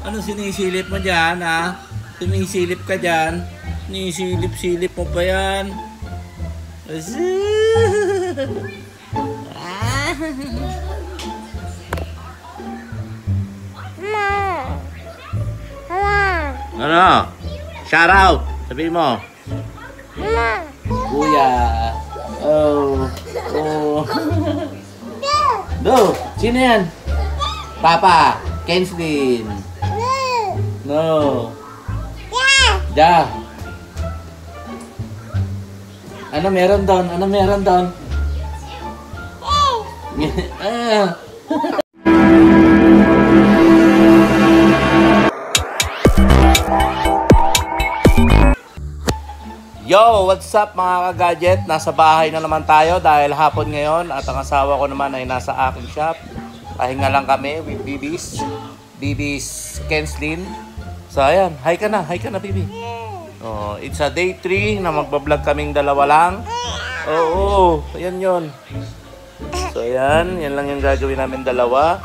Ano sinisilip mo dyan, ha? Sumisilip ka dyan. Sinisilip-silip mo pa yan. Ah. Ano? Shout out! Sabihin mo. Kuya. Oh. Oh. Do. Sino yan? Papa. Kenslin. No. Ja. Ano meron doon? Ano meron doon? ah. Yo, what's up mga ka-gadget? Nasa bahay na naman tayo dahil hapon ngayon at ang asawa ko naman ay nasa aking shop. Pahinga lang kami with Bibis. Bibis Kenslin. So ayan, hi ka na, hi ka na Bibi. Oh, it's a day 3 na magbablog kaming dalawa lang. Oo, oh, ayan yon. So ayan, yan lang yung gagawin namin dalawa.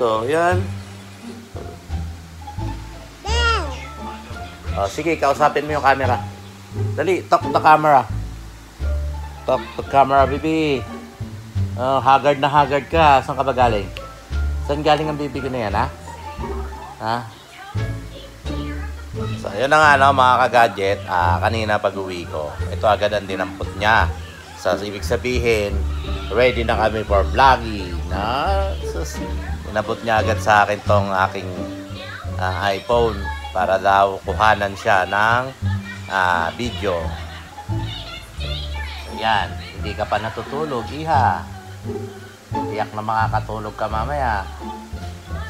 So ayan. Oh, sige, kausapin mo yung camera. Dali, talk the camera. Talk the camera, baby. Oh, haggard na haggard ka. Saan ka ba galing? Saan galing ang baby ko na yan, ha? Ha? So, yun na nga, no, mga ka-gadget. Ah, kanina pag uwi ko, ito agad ang dinampot niya. So, ibig sabihin, ready na kami for vlogging. Na, sus, inabot niya agad sa akin tong aking ah, iPhone para daw kuhanan siya ng ah, video. Yan, hindi ka pa natutulog, iha. Tiyak na makakatulog ka mamaya.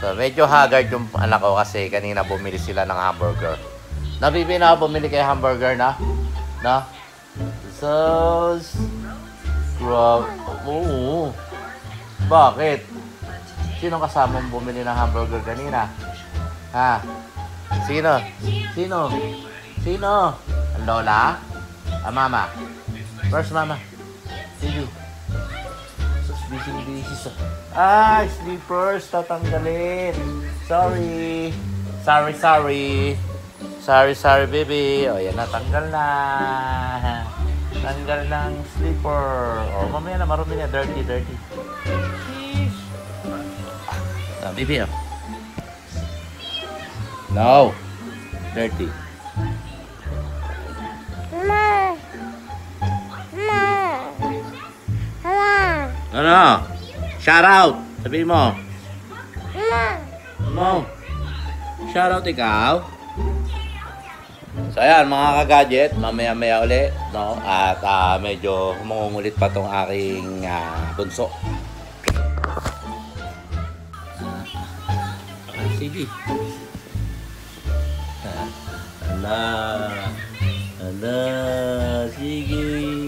So, medyo haggard yung anak ko kasi kanina bumili sila ng hamburger. Nabibi na bumili kay hamburger na? Na? So, Grab. Oo. Bakit? Sino kasama mong bumili ng hamburger kanina? Ha? Sino? Sino? Sino? Ang lola? Ah, mama? Where's mama? Sus, busy busy sa... Ah, sleepers, tatanggalin. Sorry. Sorry, sorry. Sorry, sorry, baby. O, yan, natanggal na. Tanggal ng sleeper. O, mamaya na, marumi niya. Dirty, dirty. Sheesh. Ah, baby, oh. No. Dirty. Ano? Shout out. Sabihin mo. Mo. Shout out ikaw. So ayan mga ka-gadget, mamaya-maya uli, no? At ah, medyo humungulit pa tong aking ah, bunso. Sige. Ala. Ala. Sige.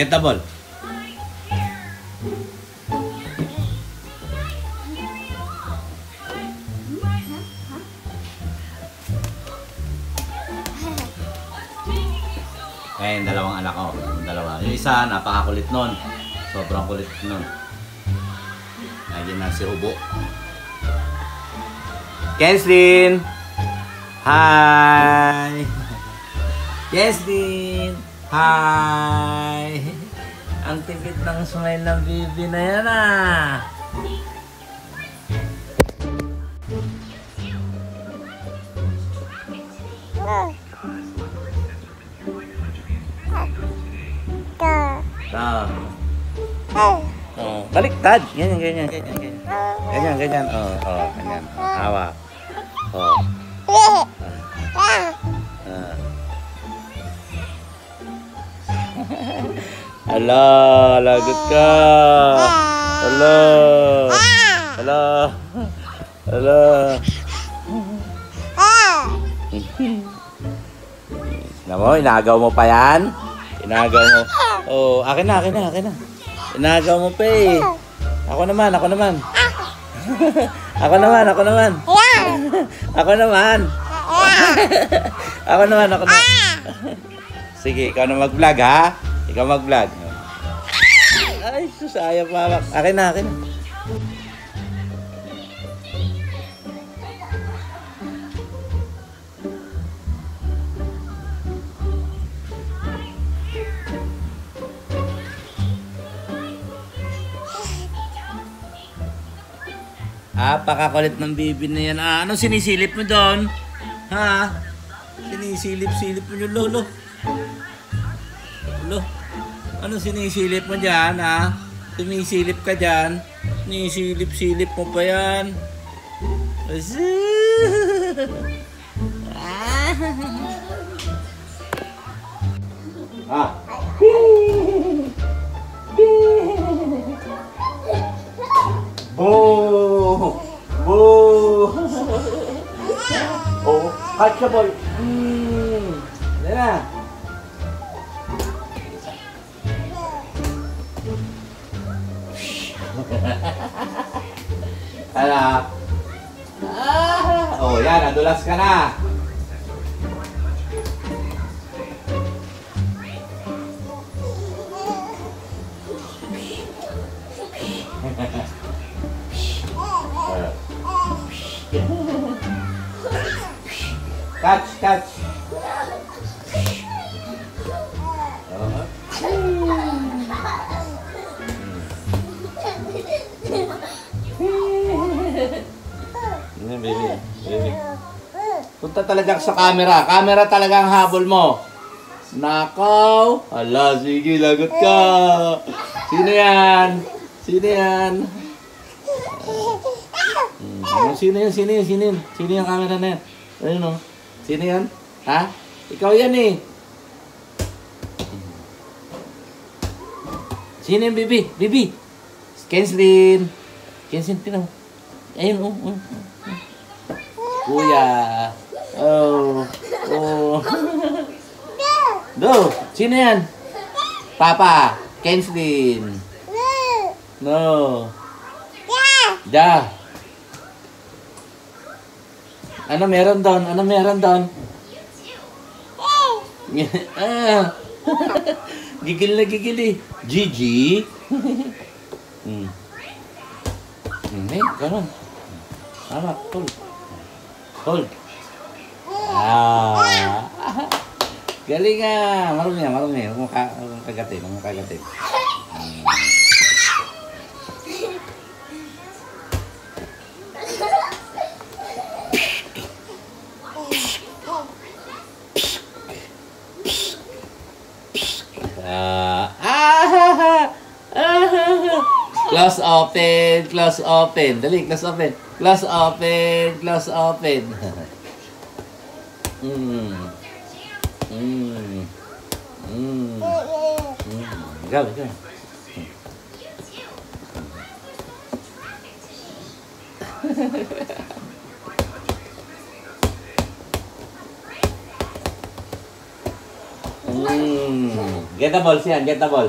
Get the ball. Kaya yung dalawang anak ko, dalawa. Yung isa, napakakulit nun. Sobrang kulit nun. Nagyan na si Ubo. Kenslin! Hi! Kenslin! Hi! Ang tipid ng smile ng baby na yan ah! Ah. Oh, baliktad. Ganyan, ganyan, ganyan, ganyan. Ganyan, ganyan. Oh, oh, ganyan. Ala, lagot ka. Ala. Ala. Ala. Alam mo, inagaw mo pa yan? Inagaw mo. Oh, akin na, akin na, akin na. Inagaw mo pa eh. Ako naman, ako naman. ako naman, ako naman. ako naman. ako naman, ako naman. Sige, ikaw na mag-vlog ha? Ikaw mag-vlog. Ay, susaya pa. Akin na, akin na. Ah, pakakulit ng bibi na yan. Ah, ano sinisilip mo doon? Ha? Sinisilip-silip mo yung lolo. Lolo. Ano sinisilip mo dyan, ha? Sumisilip ka dyan. Sinisilip-silip mo pa yan. Ah. Boo! Boo! oh, catch the ball. Ala. Ah. Oh, yan. Nadulas ka na. Catch, catch. Punta talaga sa camera. Camera talaga ang habol mo. Nakaw. Ala, sige, lagot ka. Sino yan? Sino yan? Hmm, sino yan? Sino yan? Sino yan? Sino yung camera na yan? Ayun o. Sino yan? Ha? Ikaw yan eh. Sino yan, Bibi? Bibi? Kenslin. Kenslin, tinan mo. Ayun, oh, oh. Kuya. Oh. Oh. Do, sino yan? Papa. Kenslin. No. Da. Ano meron doon? Ano meron doon? ah. gigil na gigil eh. Gigi. hmm. Hmm, eh, ganun. Tama, hold. Hold. Ah. Galing nga. Marumi nga, marumi. Huwag mo ka- kagatin, huwag mo kagatin. Hmm. Ah, ah, ah, Close open, close open. Dali, close open. Close open, close open. Mm. Mm. Mm. Mm. Ikaw, ikaw. Mm. Get the ball, Sian. Get the ball.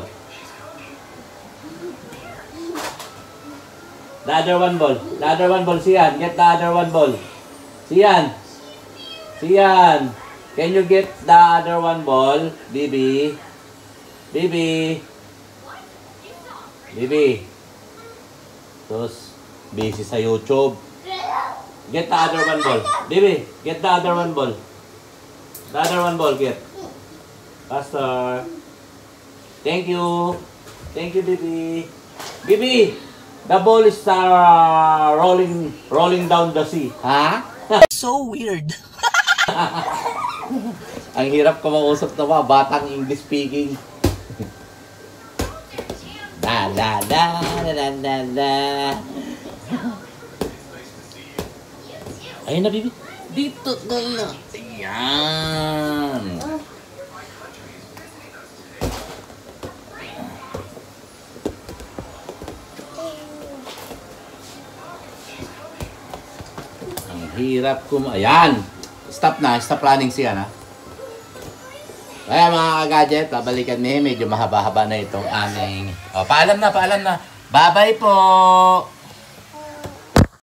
The other one ball. The other one ball, Sian. Get the other one ball. Sian. Sian. Can you get the other one ball? Bibi. Bibi. Bibi. Tos, busy sa YouTube. Get the other one ball. Bibi, get the other one ball. The other one ball, get. Faster. Thank you. Thank you, Bibi. Bibi, the ball is uh, rolling rolling down the sea. Ha? So weird. Ang hirap ko mausap na mga batang English speaking. Da da da da da da da. Ayun na, Bibi. Dito na na. Ayan. Ang hirap kum... Ayan! Stop na. Stop running siya na. Kaya mga ka-gadget, babalikan ni medyo mahaba-haba na itong aming... Oh, paalam na, paalam na. Bye-bye po!